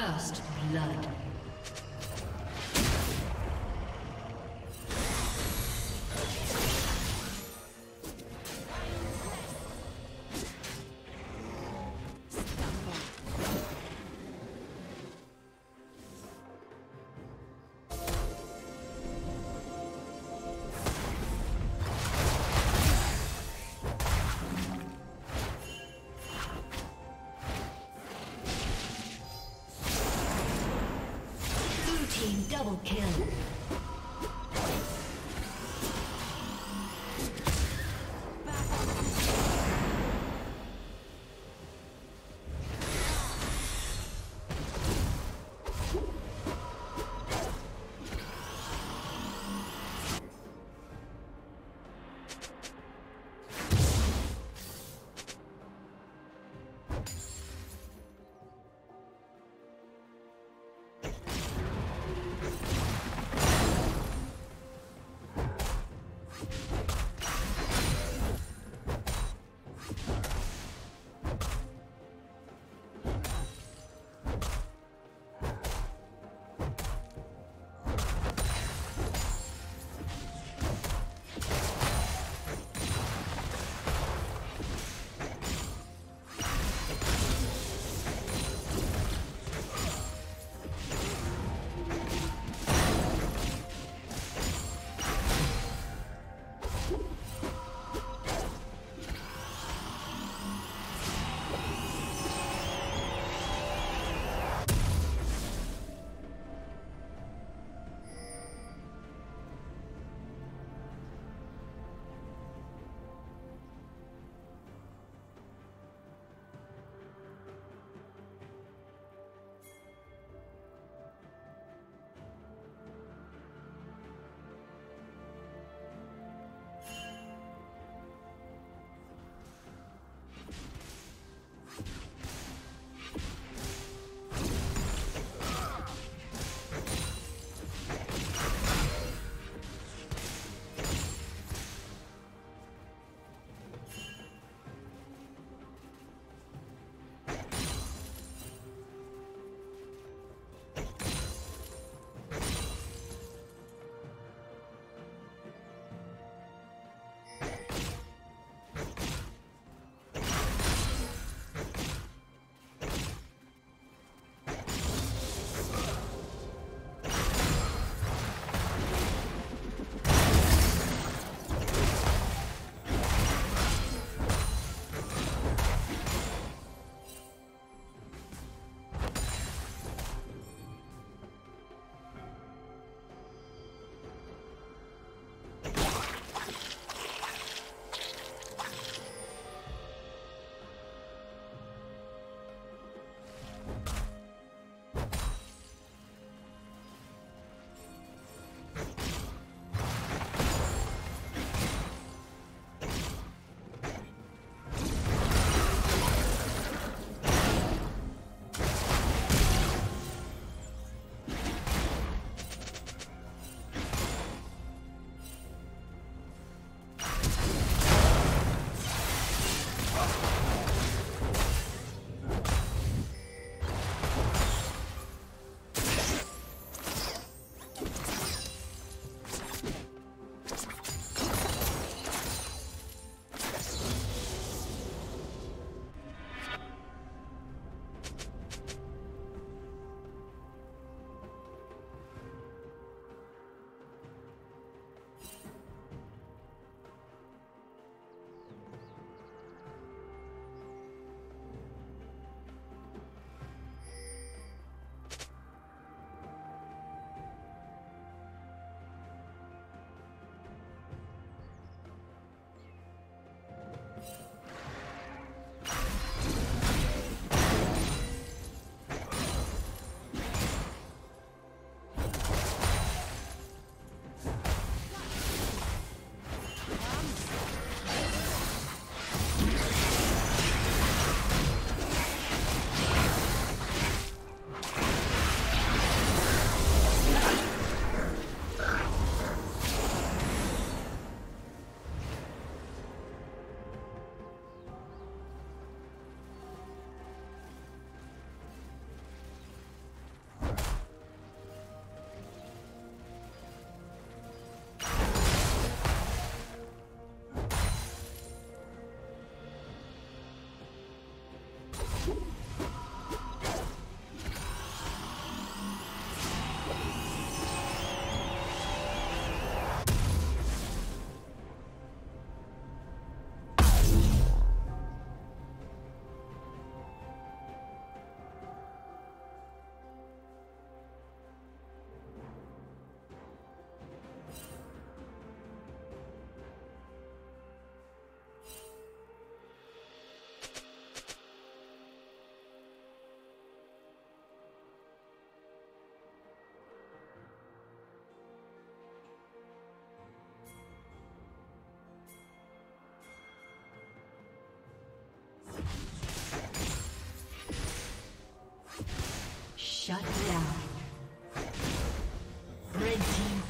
First blood. Double kill.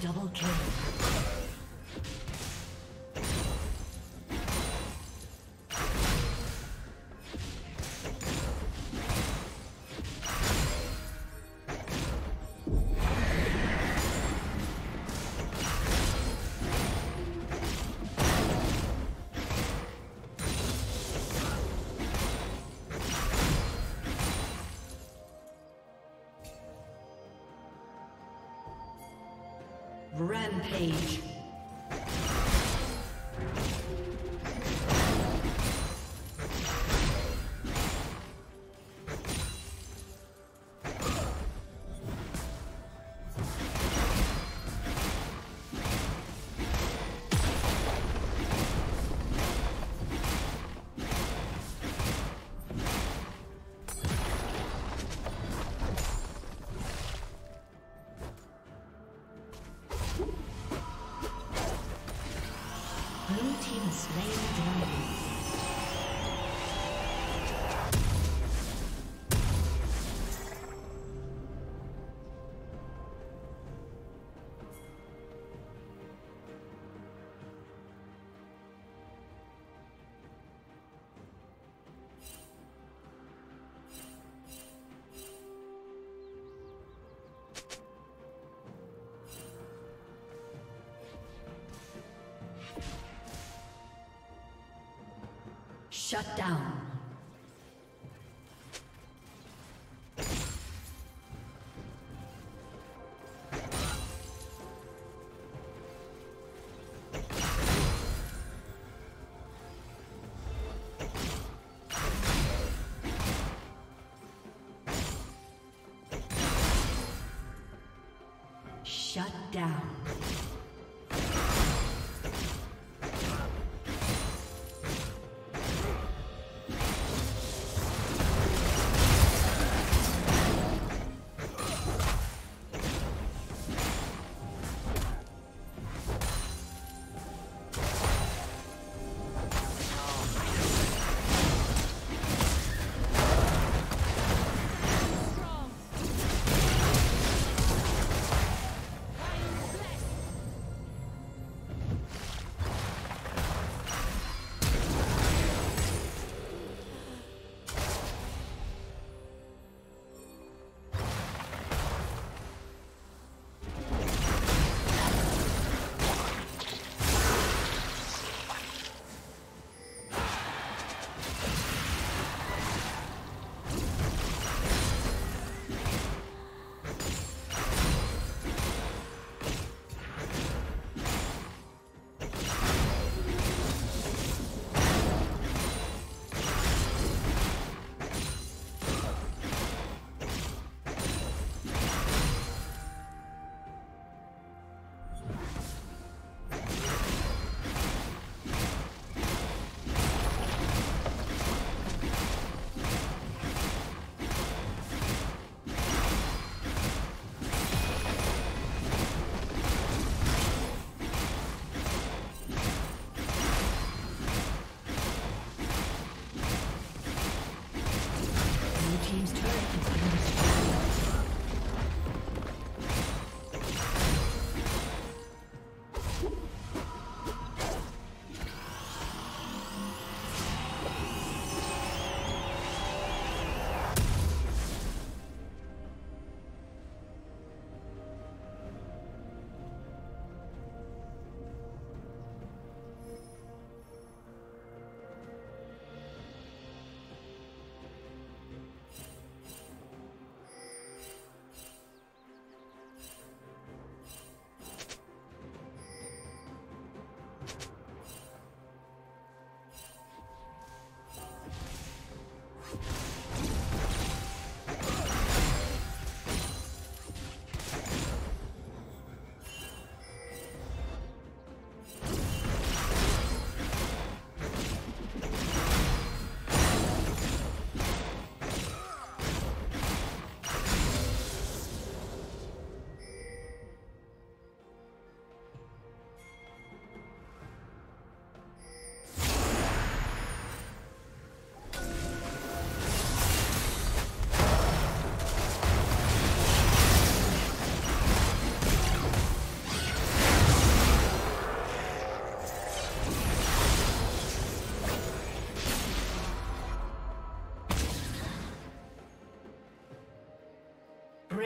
Double kill. Rampage. Shut down.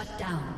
Shut down.